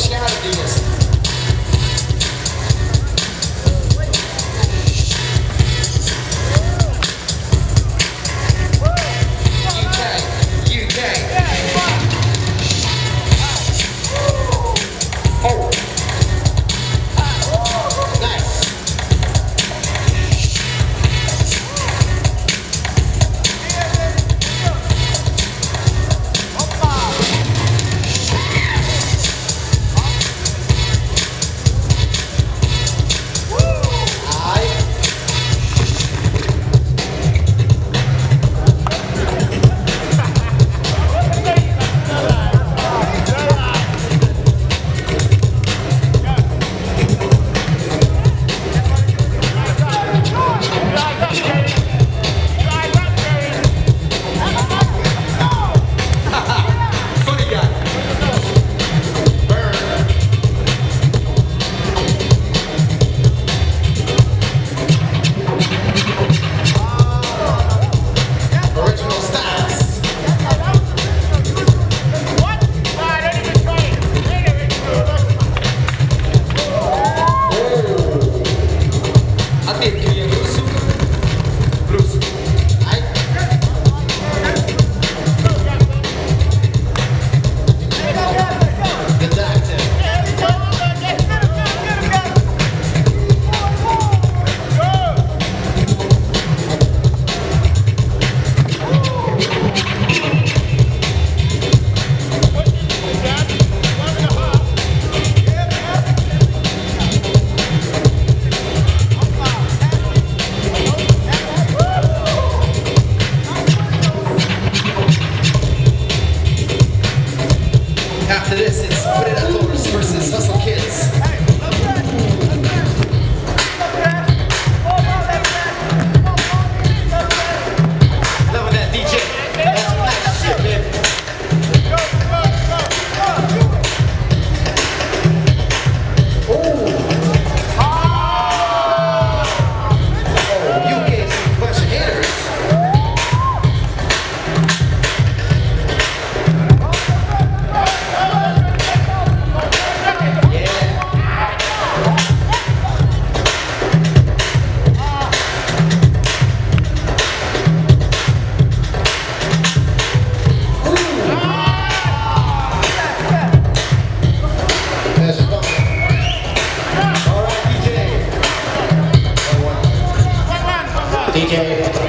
should know to do. ठीक है।